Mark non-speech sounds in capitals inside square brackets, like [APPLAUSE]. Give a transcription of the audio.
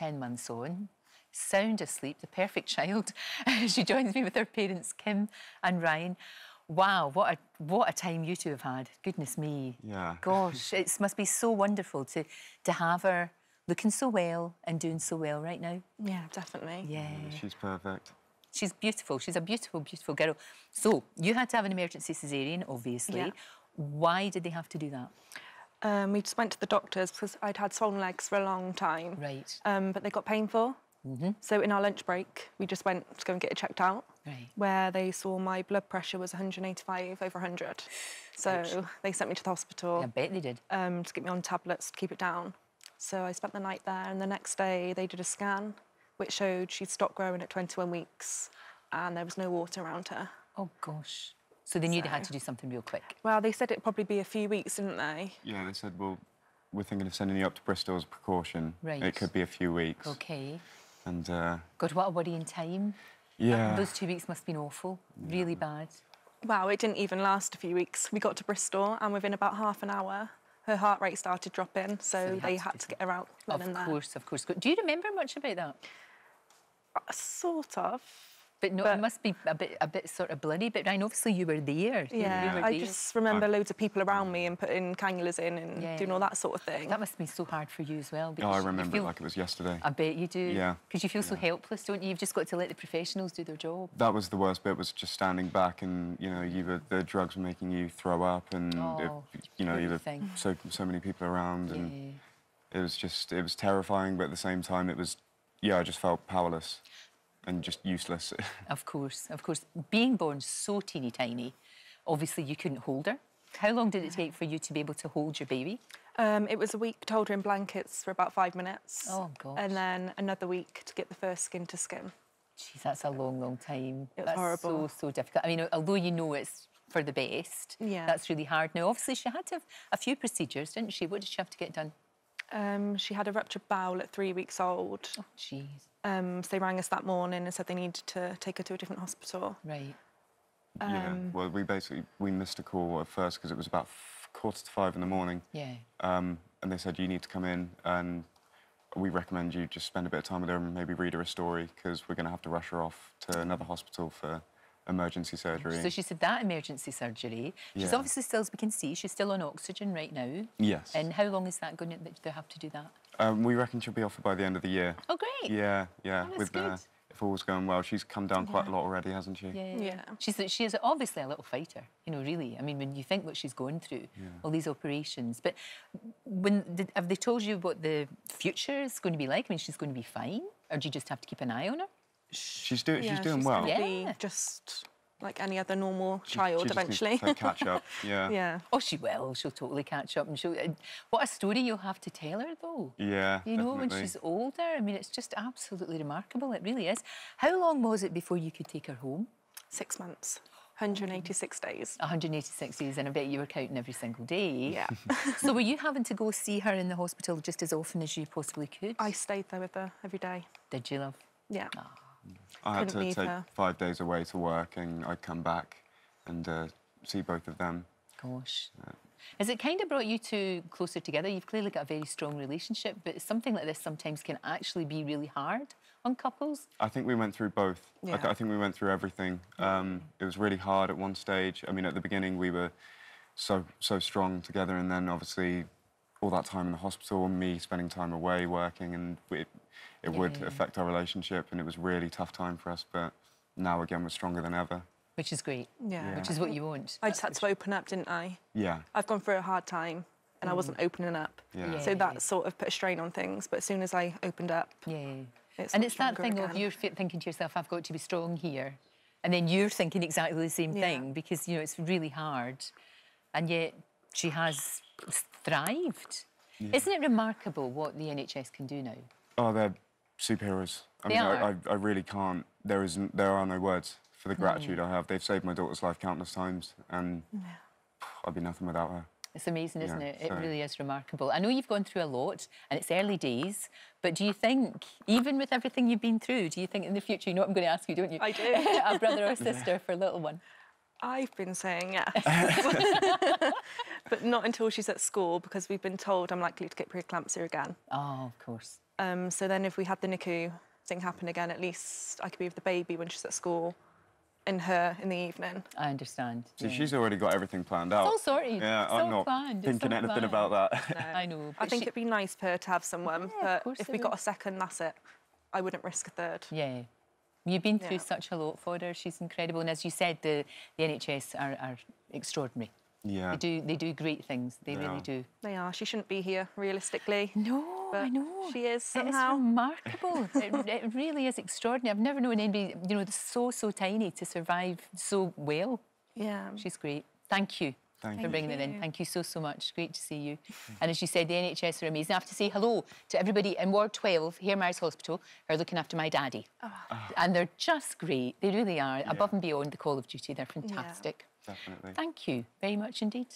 10 months on, sound asleep, the perfect [LAUGHS] child. [LAUGHS] she joins me with her parents, Kim and Ryan. Wow, what a what a time you two have had. Goodness me. Yeah. [LAUGHS] Gosh, it must be so wonderful to to have her looking so well and doing so well right now. Yeah, definitely. Yeah. She's perfect. She's beautiful. She's a beautiful, beautiful girl. So you had to have an emergency cesarean, obviously. Yeah. Why did they have to do that? Um, we just went to the doctors because I'd had swollen legs for a long time. Right. Um, but they got painful. Mhm. So in our lunch break, we just went to go and get it checked out. Right. Where they saw my blood pressure was 185 over 100. So they sent me to the hospital I bet they did. um, to get me on tablets to keep it down. So I spent the night there, and the next day they did a scan, which showed she'd stopped growing at 21 weeks, and there was no water around her. Oh gosh. So they knew they had to do something real quick. Well, they said it'd probably be a few weeks, didn't they? Yeah, they said, well, we're thinking of sending you up to Bristol as a precaution. Right. It could be a few weeks. Okay. And uh, God, what a worrying time. yeah, Those two weeks must have been awful. Really bad. Wow, it didn't even last a few weeks. We got to Bristol, and within about half an hour, her heart rate started dropping, so, they they had to had to get her out Of and there. course, of course. Do you remember much about that? Uh, Sort of. But no, it must be a bit, a bit sort of blurry. But Ryan, obviously you were there. You- you Yeah, were I there. just remember ah. loads of people around me and putting cannulas in and Yeah. doing all that sort of thing. That must be so hard for you as well. oh, I remember feel- it like it was yesterday. I bet you do. Yeah. Because you feel so helpless, don't you? You've just got to let the professionals do their job. that was the worst bit was just standing back and you know you were, the drugs were making you throw up and Oh, it, you know poor you were thing. so so many people around and Yeah. it was just it was terrifying but at the same time it was yeah I just felt powerless and just useless [LAUGHS] Of course, of course. Being born so teeny tiny, obviously you couldn't hold her. How long did it take for you to be able to hold your baby? Um, it was a week to hold her in blankets for about five minutes. Oh, gosh. And then another week to get the first skin to skin. Jeez, that's a long, long time. It was that's horrible. so, so difficult. I mean, although you know it's for the best, Yeah. that's really hard. Now, obviously, she had to have a few procedures, didn't she? What did she have to get done? Um, she had a ruptured bowel at three weeks old. Oh, jeez. Um, so they rang us that morning and said they needed to take her to a different hospital. Right. yeah Um, well we basically we missed a call at first because it was about f- quarter to five in the morning Yeah. um, and they said you need to come in and we recommend you just spend a bit of time with her and maybe read her a story because we're going to have to rush her off to another hospital for emergency surgery. So she's had that emergency surgery. She's Yeah. obviously still, as we can see, she's still on oxygen right now. yes. And how long is that going to, that they have to do that? um, we reckon she'll be off by the end of the year. Oh, great. Yeah, yeah. Oh, that's with uh, good. if all's going well, she's come down quite a lot already, hasn't she? Yeah. Yeah. She's she is obviously a little fighter, you know, really. I mean, when you think what she's going through, all these operations. But when did, have they told you what the future is going to be like? I mean, she's going to be fine, or do you just have to keep an eye on her? She's doing. Yeah, she's doing she's well. gonna Yeah. be just like any other normal She- child she just needs eventually. catch up. [LAUGHS] Yeah. yeah. Oh, she will. She'll totally catch up, and she'll. and What a story you'll have to tell her, though. Yeah. You know, when she's older. I mean, it's just absolutely remarkable. It really is. How long was it before you could take her home? Six months, 186 days. 186 days, and I bet you were counting every single day. Yeah. [LAUGHS] so were you having to go see her in the hospital just as often as you possibly could? I stayed there with her every day. Did you, love? Yeah. Ah. I had couldn't to take her. five days away to work, and I'd come back and uh, see both of them. Gosh. Has it kind of brought you two closer together? You've clearly got a very strong relationship, but something like this sometimes can actually be really hard on couples. I think we went through both. I, th- Yeah. I think we went through everything. Um, it was really hard at one stage. I mean, at the beginning we were so so strong together, and then obviously all that time in the hospital, and me spending time away working, and it, it would Yeah. affect our relationship, and it was really tough time for us. But now again, we're stronger than ever. Which is great. Yeah. Which is what you want. I just had to open up, didn't I? Yeah. I've gone through a hard time and I wasn't mm. opening up. Yeah. So that sort of put a strain on things. But as soon as I opened up, Yeah. It's and it's that stronger thing of you're thinking to yourself, I've got to be strong here. And then you're thinking exactly the same Yeah. thing because, you know, it's really hard. And yet she has thrived. Isn't it remarkable what the NHS can do now? Oh, they're superheroes. I They mean, I, are. I, I really can't. There is, there are no words for the mm. gratitude I have. They've saved my daughter's life countless times, and I'd be nothing without her. It's amazing, isn't Yeah, it? It so- really is remarkable. I know you've gone through a lot and it's early days, but do you think, even with everything you've been through, do you think in the future, you know what I'm going to ask you, don't you? I do. [LAUGHS] a brother or [LAUGHS] sister for a little one? I've been saying yes. [LAUGHS] [LAUGHS] but not until she's at school because we've been told I'm likely to get preeclampsia again. Oh, of course. Um, so then if we had the NICU thing happen again, at least I could be with the baby when she's at school in her in the evening. I understand. So yeah. she's already got everything planned out. It's all sorted. Yeah, It's I'm not planned. It's thinking anything planned. about that. [LAUGHS] I know. I think she- it'd be nice for her to have someone, Yeah, of but course if it we got a second, that's it. I wouldn't risk a third. Yeah. You've been through Yeah. such a lot for her. She's incredible. And as you said, the, the NHS are, are extraordinary. yeah. They do they do great things. They They really do. They are. She shouldn't be here, realistically. No, but I know. she is It is somehow. remarkable. [LAUGHS] it, it really is extraordinary. I've never known anybody, you know, so so tiny to survive so well. Yeah. She's great. Thank you. Thank for you. bringing it in. Thank you so, so much. Great to see you. And as you said, the NHS are amazing. I have to say hello to everybody in Ward 12, here Mary's Hospital, who are looking after my daddy. Ah. Ah. And they're just great. They really are. Above and beyond the call of duty. They're fantastic. Definitely. Thank you very much indeed.